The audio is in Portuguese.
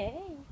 Ok.